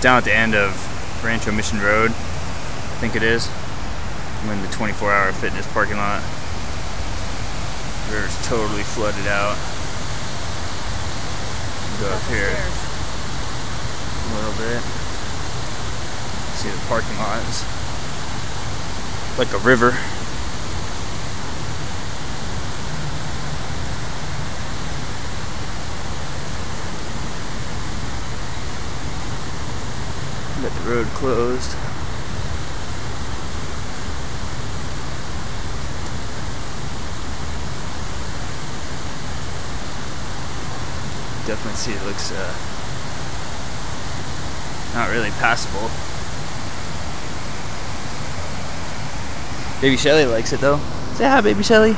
down at the end of Rancho Mission Road. I think it is. I'm in the 24 hour fitness parking lot. River's totally flooded out. Go up here a little bit. See the parking lot is like a river. Got the road closed. Definitely see it looks uh, not really passable. Baby Shelly likes it though. Say hi, Baby Shelly.